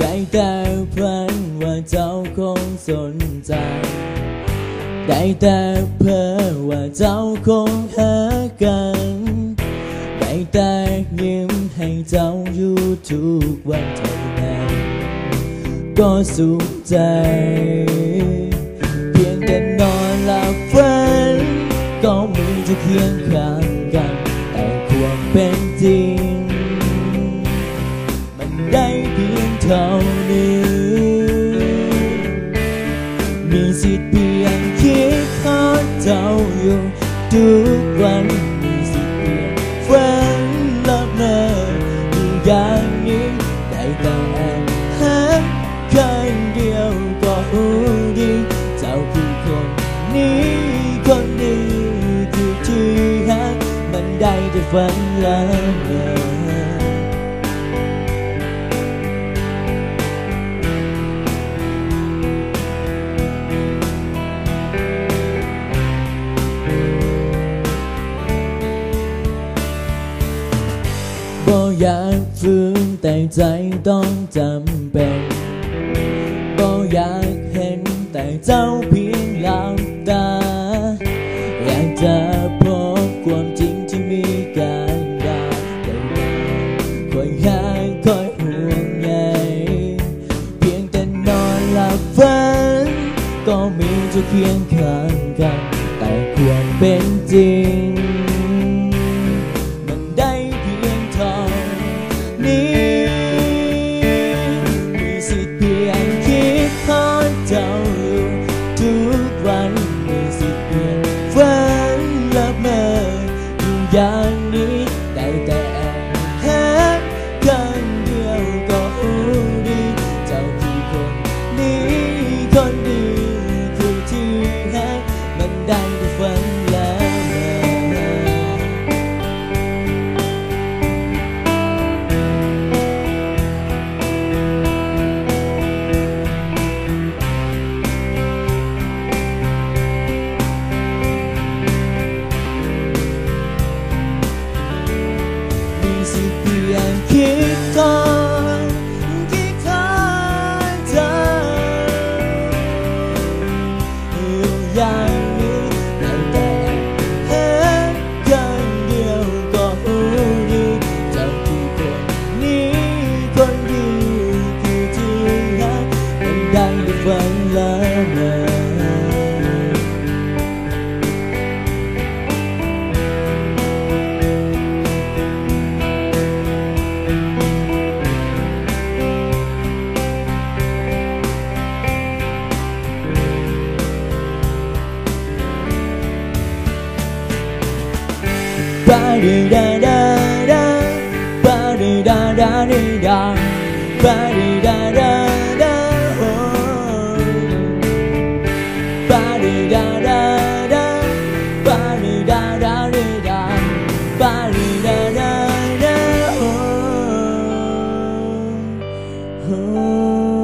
ได้แต่พลัว่าเจ้าคงสนใจได้แต่เพ้อว่าเจ้าคงหากันได้แต่ยิ้ม ให้เจ้าอยู่ทุกวันเท่านั้นก็สุขใจ เพียงแต่นอนหลับฝัน ก็มีจะเคียงข้างกันแต่ความเป็นจริง มันได้เพียงเท่านี้ มีสิทธิ์เพียงคิดขอเจ้าอยู่ทุกวัน แต่แอบหาข้งเดียวก็รู้ดี เจ้าคือคนนี้คนนี้คือที่หักมันได้แต่ฝันละ อยากฝืนแต่ใจต้องจำเป็นบ่อยากเห็นแต่เจ้าเพียงหลับตา อยากจะพบความจริงที่มีการดาแต่ว่าคอยหาคอยห่วงใยเพียงแต่นอนหลับฝัน ก็มีเจะเคียงข้างกัน แต่ความเป็นจริง ฝัน ba đi da da da ba đi da da đi da ba đi da da da oh. ba đi da da da ba đi da da đi da ba đi da da da oh. oh.